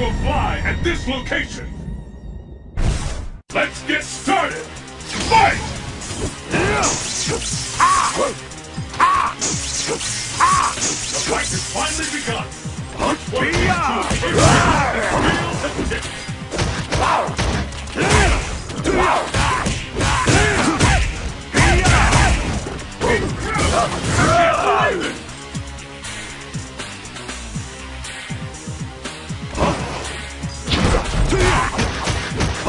at this location. Let's get started. Fight! The fight has finally begun. Which one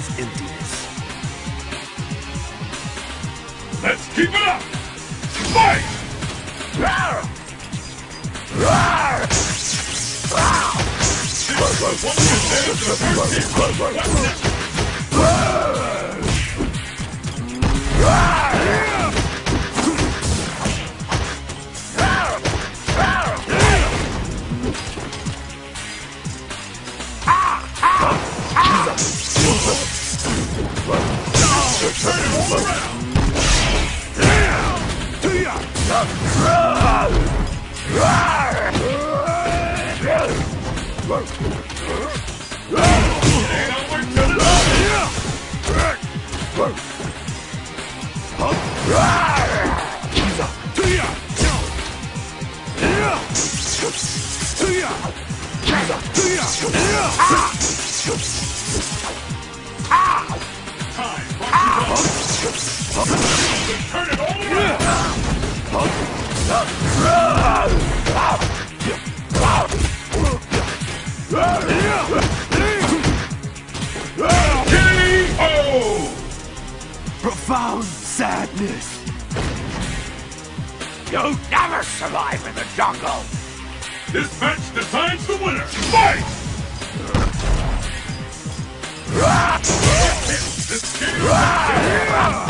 is emptiness. Let's keep it up! Fight! Turn Profound sadness. You'll never survive in the jungle! This match decides the winner. Fight! This